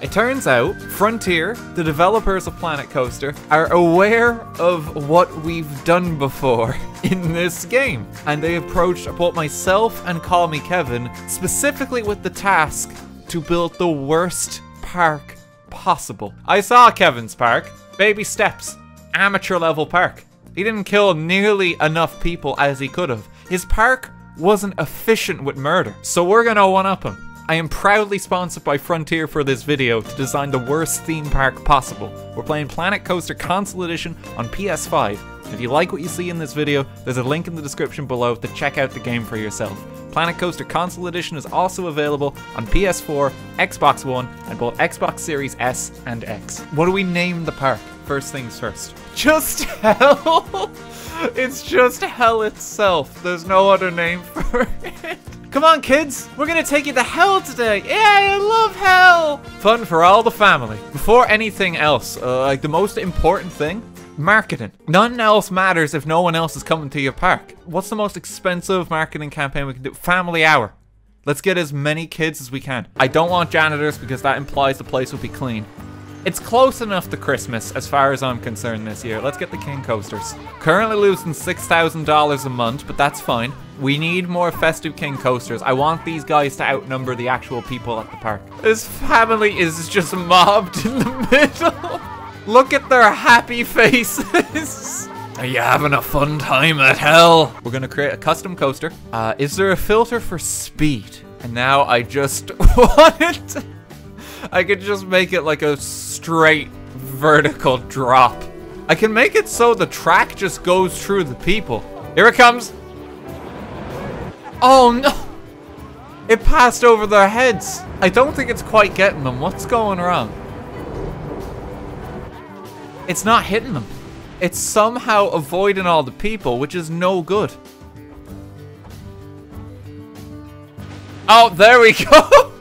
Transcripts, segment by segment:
It turns out Frontier, the developers of Planet Coaster, are aware of what we've done before in this game. And they approached both myself and Call Me Kevin specifically with the task to build the worst park possible. I saw Kevin's park. Baby steps. Amateur level park. He didn't kill nearly enough people as he could have. His park wasn't efficient with murder. So we're gonna one up him. I am proudly sponsored by Frontier for this video to design the worst theme park possible. We're playing Planet Coaster Console Edition on PS5. If you like what you see in this video, there's a link in the description below to check out the game for yourself. Planet Coaster Console Edition is also available on PS4, Xbox One, and both Xbox Series S and X. What do we name the park? First things first. Just Hell! it's just Hell itself. There's no other name for it. Come on, kids! We're gonna take you to hell today! Yeah, I love hell! Fun for all the family. Before anything else, uh, like the most important thing, marketing. Nothing else matters if no one else is coming to your park. What's the most expensive marketing campaign we can do? Family hour. Let's get as many kids as we can. I don't want janitors because that implies the place will be clean. It's close enough to Christmas as far as I'm concerned this year. Let's get the King Coasters. Currently losing $6,000 a month, but that's fine. We need more festive King Coasters. I want these guys to outnumber the actual people at the park. This family is just mobbed in the middle. Look at their happy faces. Are you having a fun time at hell? We're gonna create a custom coaster. Uh, is there a filter for speed? And now I just want it I could just make it like a straight vertical drop. I can make it so the track just goes through the people. Here it comes. Oh no! It passed over their heads. I don't think it's quite getting them. What's going wrong? It's not hitting them. It's somehow avoiding all the people, which is no good. Oh, there we go!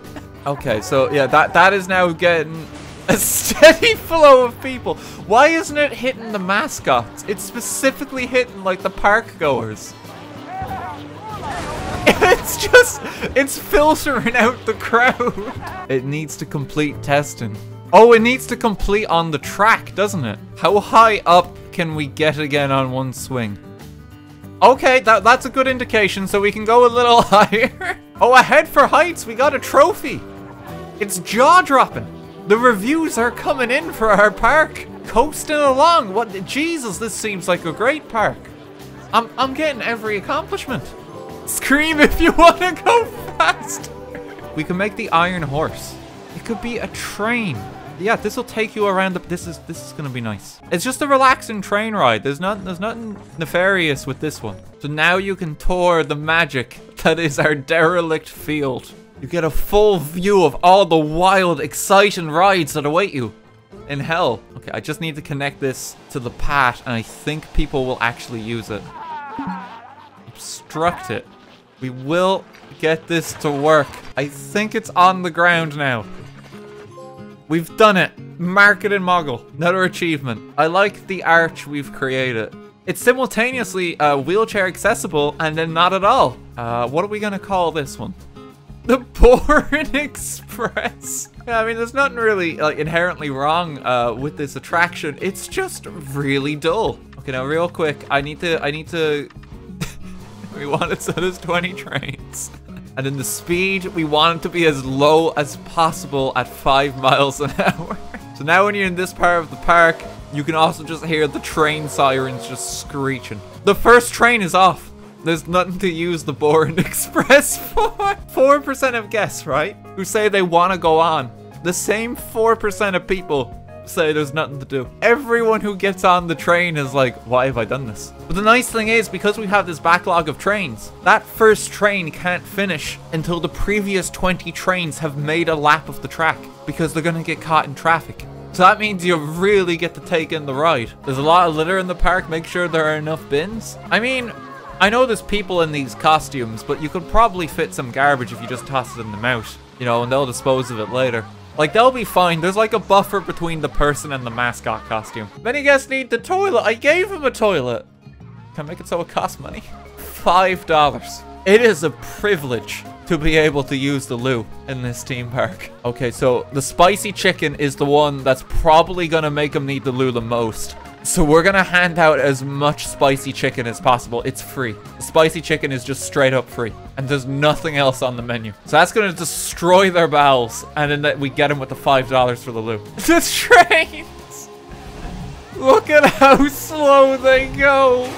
Okay, so yeah, that that is now getting a steady flow of people. Why isn't it hitting the mascots? It's specifically hitting like the park goers. It's just, it's filtering out the crowd. It needs to complete testing. Oh, it needs to complete on the track, doesn't it? How high up can we get again on one swing? Okay, that, that's a good indication, so we can go a little higher. Oh, ahead for heights, we got a trophy. It's jaw-dropping. The reviews are coming in for our park. Coasting along. What? Jesus, this seems like a great park. I'm, I'm getting every accomplishment. Scream if you want to go fast. We can make the Iron Horse. It could be a train. Yeah, this will take you around the. This is this is gonna be nice. It's just a relaxing train ride. There's not there's nothing nefarious with this one. So now you can tour the magic that is our derelict field. You get a full view of all the wild, exciting rides that await you in hell. Okay, I just need to connect this to the path, and I think people will actually use it. Obstruct it. We will get this to work. I think it's on the ground now. We've done it. Marketing mogul. Another achievement. I like the arch we've created. It's simultaneously uh, wheelchair accessible and then not at all. Uh, what are we gonna call this one? The Bourne Express. I mean, there's nothing really like inherently wrong uh, with this attraction. It's just really dull. Okay, now real quick, I need to, I need to. we want it so there's 20 trains. And in the speed, we want it to be as low as possible at five miles an hour. So now when you're in this part of the park, you can also just hear the train sirens just screeching. The first train is off. There's nothing to use the Bourne Express for. 4% of guests, right? Who say they want to go on. The same 4% of people say there's nothing to do. Everyone who gets on the train is like, why have I done this? But the nice thing is, because we have this backlog of trains, that first train can't finish until the previous 20 trains have made a lap of the track because they're gonna get caught in traffic. So that means you really get to take in the ride. There's a lot of litter in the park, make sure there are enough bins. I mean, I know there's people in these costumes, but you could probably fit some garbage if you just toss it in the mouth. you know, and they'll dispose of it later. Like, they'll be fine. There's like a buffer between the person and the mascot costume. Many guests need the toilet. I gave him a toilet. Can I make it so it costs money? Five dollars. It is a privilege to be able to use the loo in this theme park. Okay, so the spicy chicken is the one that's probably gonna make them need the loo the most. So we're gonna hand out as much spicy chicken as possible. It's free. The spicy chicken is just straight up free. And there's nothing else on the menu. So that's gonna destroy their bowels. And then we get them with the $5 for the loop. the trains! Look at how slow they go!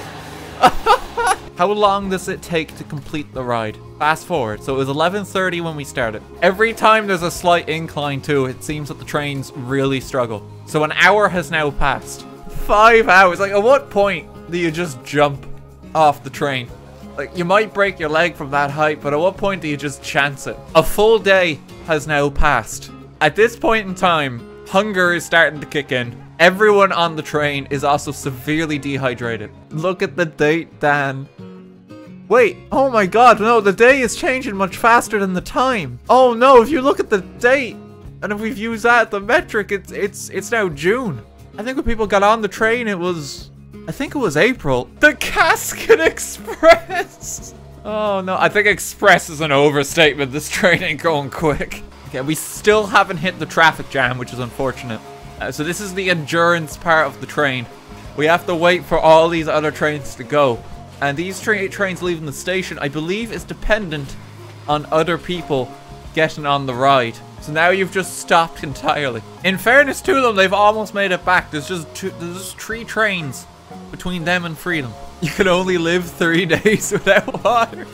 How long does it take to complete the ride? Fast forward. So it was 11.30 when we started. Every time there's a slight incline too, it seems that the trains really struggle. So an hour has now passed. Five hours. Like, at what point do you just jump off the train? Like, you might break your leg from that height, but at what point do you just chance it? A full day has now passed. At this point in time, hunger is starting to kick in. Everyone on the train is also severely dehydrated. Look at the date, Dan. Wait, oh my god, no, the day is changing much faster than the time. Oh no, if you look at the date, and if we've used that, the metric, it's it's it's now June. I think when people got on the train, it was, I think it was April. The Casket Express! Oh no, I think express is an overstatement. This train ain't going quick. Okay, we still haven't hit the traffic jam, which is unfortunate. Uh, so this is the endurance part of the train. We have to wait for all these other trains to go. And these tra trains leaving the station, I believe, is dependent on other people getting on the ride. So now you've just stopped entirely. In fairness to them, they've almost made it back. There's just two, there's just three trains between them and freedom. You can only live three days without water.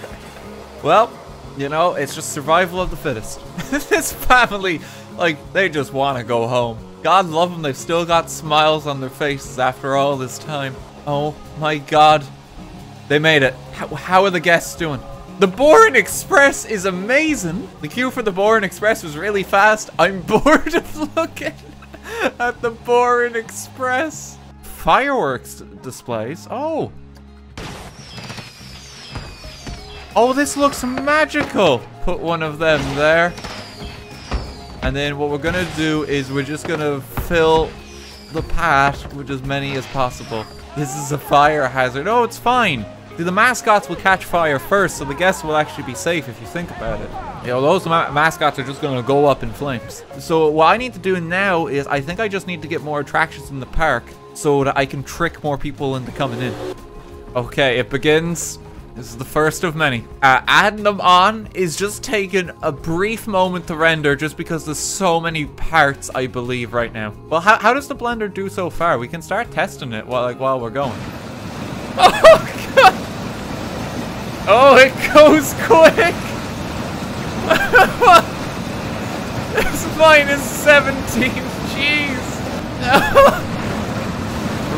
Well, you know, it's just survival of the fittest. this family, like, they just want to go home. God love them, they've still got smiles on their faces after all this time. Oh my god. They made it. How, how are the guests doing? The Bourne Express is amazing. The queue for the Bourne Express was really fast. I'm bored of looking at the Bourne Express. Fireworks displays. Oh. Oh, this looks magical. Put one of them there. And then what we're gonna do is we're just gonna fill the path with as many as possible. This is a fire hazard. Oh, it's fine. The mascots will catch fire first, so the guests will actually be safe if you think about it. You know, those ma mascots are just gonna go up in flames. So what I need to do now is I think I just need to get more attractions in the park so that I can trick more people into coming in. Okay, it begins. This is the first of many. Uh, adding them on is just taking a brief moment to render just because there's so many parts, I believe, right now. Well, how, how does the blender do so far? We can start testing it while, like, while we're going. Oh, God! Oh, it goes quick! it's minus 17, jeez!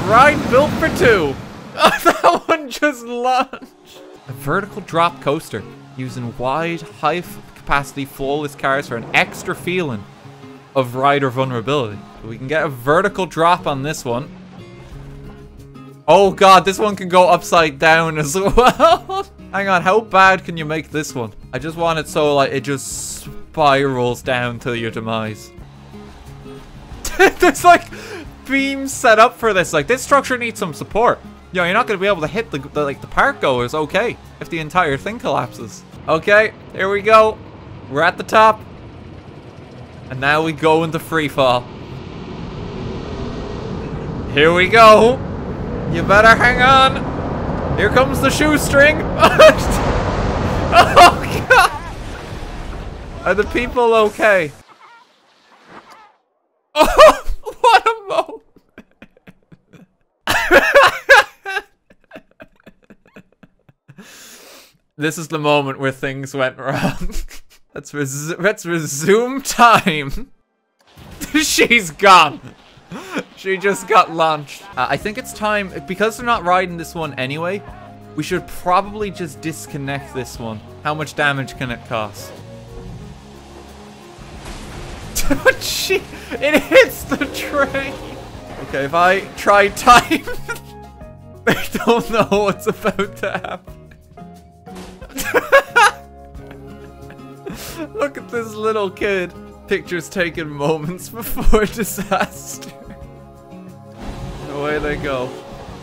Ride built for two! That one just launched! A vertical drop coaster using wide, high capacity floorless cars for an extra feeling of rider vulnerability. We can get a vertical drop on this one. Oh god, this one can go upside down as well. Hang on, how bad can you make this one? I just want it so like it just spirals down to your demise. There's like beams set up for this. Like this structure needs some support. Yo, know, you're not to be able to hit the, the, like the park goers, okay, if the entire thing collapses. Okay, here we go. We're at the top. And now we go into free fall. Here we go. You better hang on. Here comes the shoestring. oh, God. Are the people okay? Oh, what a moment. this is the moment where things went wrong. let's, let's resume time. She's gone. She just got launched. Uh, I think it's time, because they're not riding this one anyway, we should probably just disconnect this one. How much damage can it cost? she, it hits the train. Okay, if I try time, I don't know what's about to happen. Look at this little kid. Pictures taken moments before disaster. Away they go.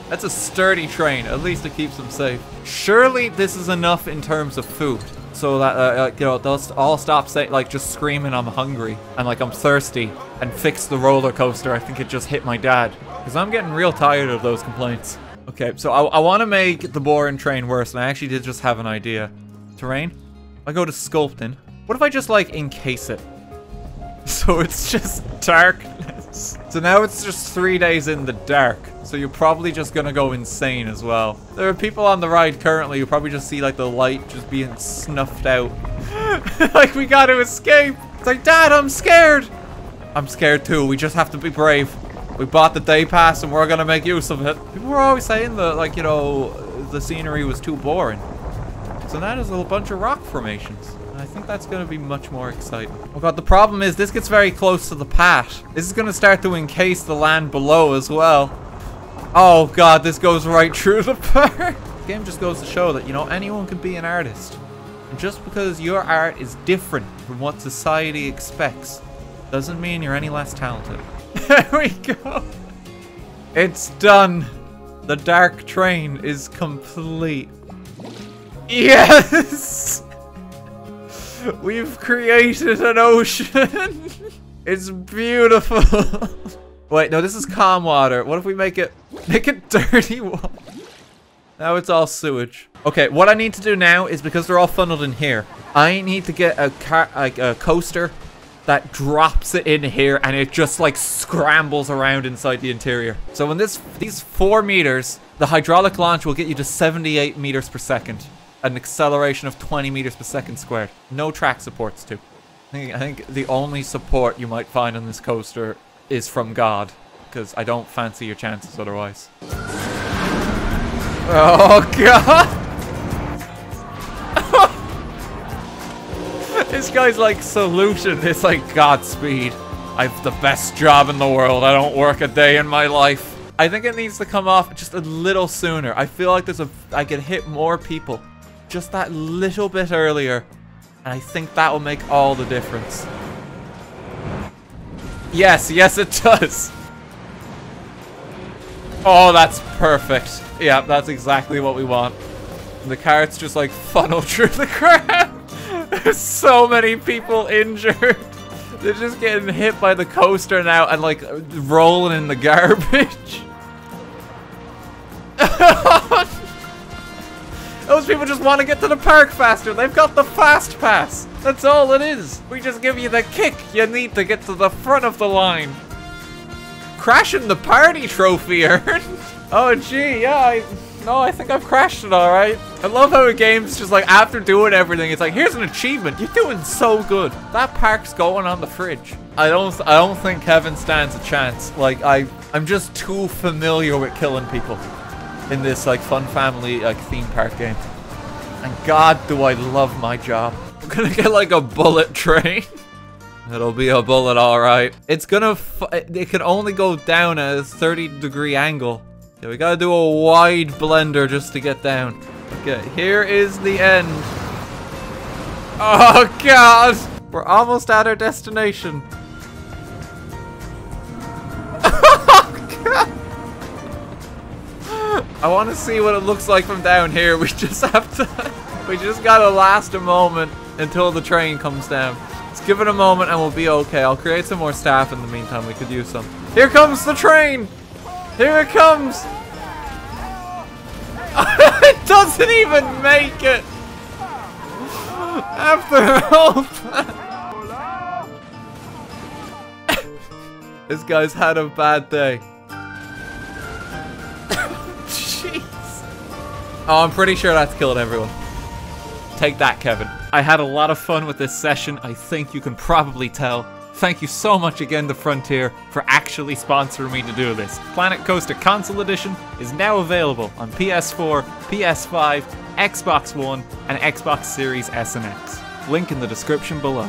That's a sturdy train. At least it keeps them safe. Surely this is enough in terms of food. so that uh, you know, they'll all stop saying like just screaming I'm hungry and like I'm thirsty and fix the roller coaster. I think it just hit my dad because I'm getting real tired of those complaints. Okay, so I, I want to make the boring train worse, and I actually did just have an idea. Terrain. I go to sculpting. What if I just like encase it? So it's just darkness. So now it's just three days in the dark. So you're probably just gonna go insane as well. There are people on the ride currently who probably just see like the light just being snuffed out. like we gotta escape. It's like, Dad, I'm scared. I'm scared too. We just have to be brave. We bought the day pass and we're gonna make use of it. People were always saying that like, you know, the scenery was too boring. So now there's a bunch of rock formations. I think that's going to be much more exciting. Oh god, the problem is this gets very close to the path. This is going to start to encase the land below as well. Oh god, this goes right through the part. This game just goes to show that, you know, anyone can be an artist. And just because your art is different from what society expects, doesn't mean you're any less talented. there we go. It's done. The dark train is complete. Yes! We've created an ocean. it's beautiful. Wait, no, this is calm water. What if we make it make it dirty water? Now it's all sewage. Okay, what I need to do now is because they're all funneled in here, I need to get a car like a coaster that drops it in here and it just like scrambles around inside the interior. So when this these four meters, the hydraulic launch will get you to 78 meters per second an acceleration of 20 meters per second squared. No track supports too. I think, I think the only support you might find on this coaster is from God, because I don't fancy your chances otherwise. Oh God! this guy's like solution. It's like Godspeed. I've the best job in the world. I don't work a day in my life. I think it needs to come off just a little sooner. I feel like there's a I can hit more people just that little bit earlier. And I think that will make all the difference. Yes, yes it does. Oh, that's perfect. Yeah, that's exactly what we want. And the carrots just like funnel through the crowd. There's so many people injured. They're just getting hit by the coaster now and like rolling in the garbage. Oh, Those people just want to get to the park faster. They've got the fast pass. That's all it is. We just give you the kick you need to get to the front of the line. Crashing the party trophy earned. oh, gee, yeah, I... No, I think I've crashed it all right. I love how a game's just like, after doing everything, it's like, here's an achievement. You're doing so good. That park's going on the fridge. I don't, I don't think Kevin stands a chance. Like, I, I'm just too familiar with killing people in this like fun family like theme park game. And god do I love my job. I'm gonna get like a bullet train. It'll be a bullet alright. It's gonna, it can only go down at a 30 degree angle. Yeah, we gotta do a wide blender just to get down. Okay, here is the end. Oh god! We're almost at our destination. I want to see what it looks like from down here. We just have to... we just gotta last a moment until the train comes down. Let's give it a moment and we'll be okay. I'll create some more staff in the meantime. We could use some. Here comes the train! Here it comes! it doesn't even make it! After all This guy's had a bad day. Oh, I'm pretty sure that's killed everyone. Take that, Kevin. I had a lot of fun with this session. I think you can probably tell. Thank you so much again to Frontier for actually sponsoring me to do this. Planet Coaster Console Edition is now available on PS4, PS5, Xbox One, and Xbox Series S and X. Link in the description below.